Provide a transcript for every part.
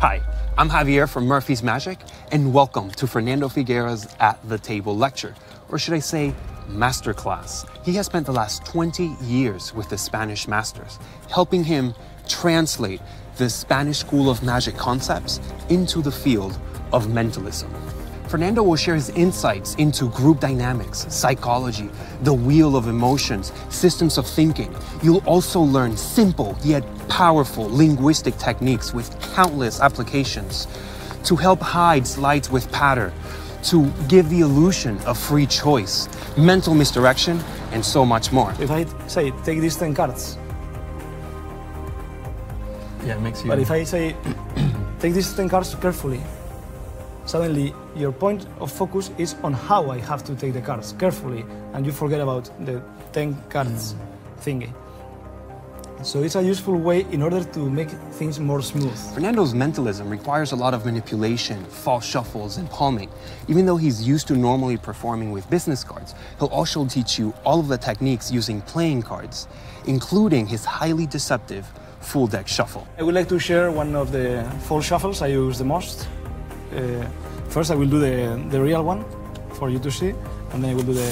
Hi, I'm Javier from Murphy's Magic, and welcome to Fernando Figueras' At the Table lecture, or should I say, masterclass. He has spent the last 20 years with the Spanish masters, helping him translate the Spanish School of Magic concepts into the field of mentalism. Fernando will share his insights into group dynamics, psychology, the wheel of emotions, systems of thinking. You'll also learn simple yet powerful linguistic techniques with countless applications to help hide sleights with patter, to give the illusion of free choice, mental misdirection, and so much more. If I say take these 10 cards, Yeah, it makes you. but if I say take these 10 cards carefully, suddenly your point of focus is on how I have to take the cards carefully, and you forget about the 10 cards mm. thingy. So it's a useful way in order to make things more smooth. Fernando's mentalism requires a lot of manipulation, false shuffles, and palming. Even though he's used to normally performing with business cards, he'll also teach you all of the techniques using playing cards, including his highly deceptive full deck shuffle. I would like to share one of the full shuffles I use the most. Uh, first, I will do the, the real one for you to see, and then I will do the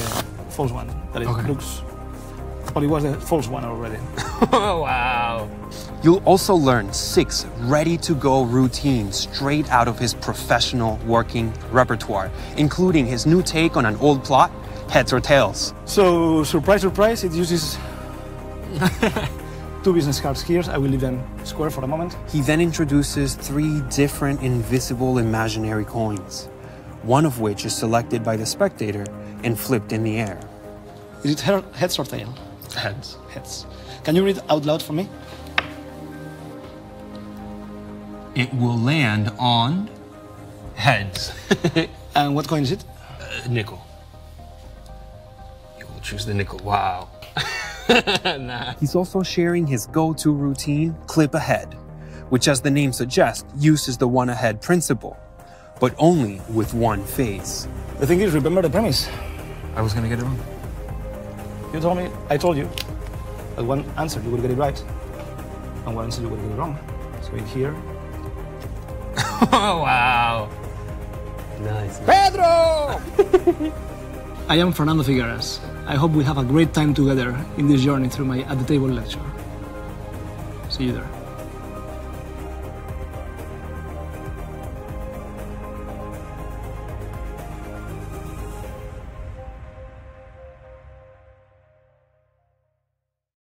false one that it Okay. looks. Well, it was the false one already. wow. You'll also learn six ready to go routines straight out of his professional working repertoire, including his new take on an old plot, Heads or Tails. So, surprise, surprise, it uses two business cards here. I will leave them square for a moment. He then introduces three different invisible imaginary coins, one of which is selected by the spectator and flipped in the air. Is it her- heads or tail? Heads. Heads. Can you read out loud for me? It will land on heads. And what coin is it? Uh, nickel. You will choose the nickel. Wow. nah. He's also sharing his go to routine, Clip Ahead, which, as the name suggests, uses the one ahead principle, but only with one face. The thing is, remember the premise. I was gonna get it wrong. You told me, I told you, that one answer you will get it right, and one answer you will get it wrong. So in here, Oh, wow. Nice. Pedro! I am Fernando Figueras. I hope we have a great time together in this journey through my At the Table lecture. See you there.